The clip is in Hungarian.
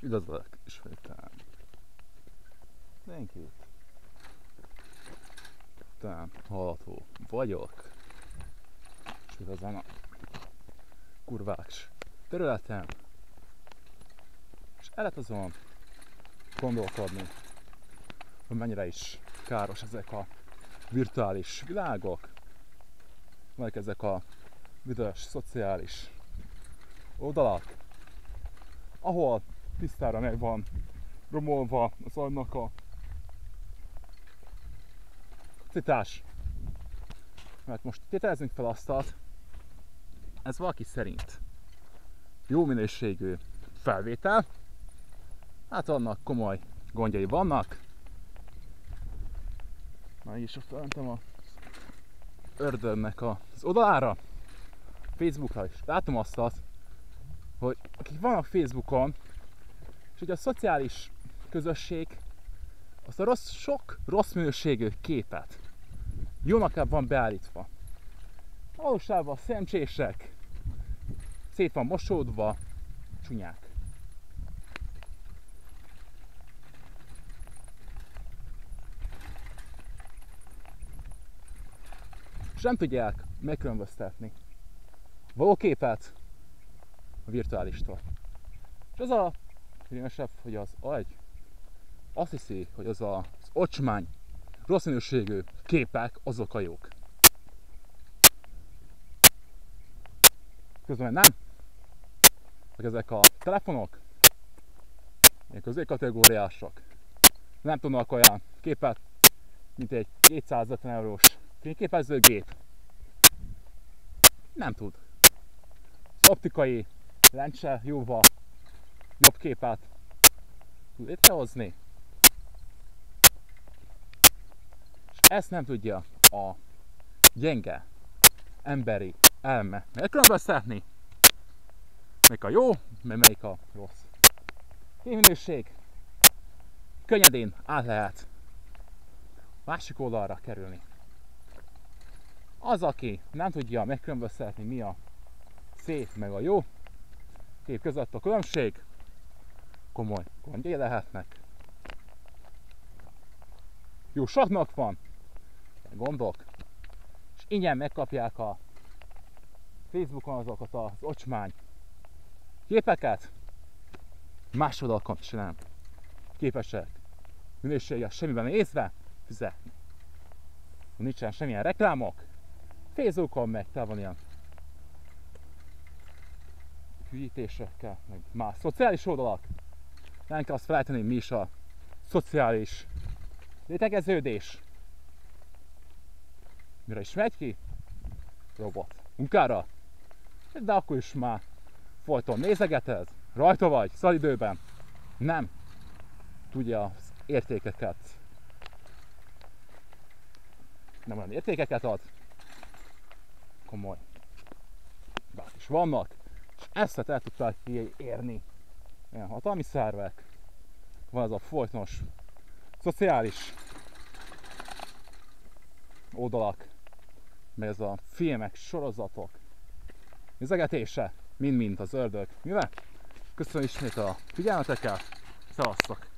Üdvözlök ismételten. Mindenkit. Talán hallható vagyok. És ezen a kurváks területen. És el azon gondolkodni, hogy mennyire is káros ezek a virtuális világok, meg ezek a büdös szociális oldalak, ahol tisztára meg van romolva az annak a citás. Mert most tételezzünk fel azt, ez valaki szerint jó minőségű felvétel, hát annak komoly gondjai vannak. Na és ott felentem a ördögnek az oldalára, Facebookra is. Látom azt, hogy akik vannak Facebookon, és ugye a szociális közösség azt a rossz, sok rossz minőségű képet jónak van beállítva. Valóságban szemcsések, szét van mosódva, csúnyák. És nem tudják megkülönböztetni való képet a virtuálistól. És az a lényesebb, hogy az agy azt hiszi, hogy az az ocsmány, rossz minőségű képek azok a jók. Közben nem. Hogy ezek a telefonok, ilyen középkategóriások, nem tudnak olyan képet, mint egy 250 eurós fényképezőgép. Nem tud. Az optikai lencse jóval jobb képet tud létrehozni. És ezt nem tudja a gyenge emberi elme megkülönböztetni. Melyik a jó, melyik a rossz. Képminőség könnyedén át lehet másik oldalra kerülni. Az, aki nem tudja megkülönböztetni mi a szép meg a jó, kép között a különbség, komoly gondjai lehetnek. Jó saknak van, gondok, és ingyen megkapják a Facebookon azokat az ocsmány képeket, más oldalakon sem képesek minőséggel semmiben észre fizetni. Nincsen semmilyen reklámok, Facebookon meg tele van ilyen hűítésekkel, meg más szociális oldalak. Nem kell azt felejteni, mi is a szociális létegeződés. Mire is megy ki? Robot. Munkára? De akkor is már folyton nézegeted, rajta vagy, szalidőben. Nem. Tudja az értékeket. Nem olyan értékeket ad. Komoly. Bár is vannak, és ezt el tudták érni. Ilyen hatalmi szervek. Van az a folytonos szociális oldalak, meg ez a filmek, sorozatok, nézegetése, mind-mind az ördög. Mivel? Köszönöm ismét a figyelmeteket, szevasztok!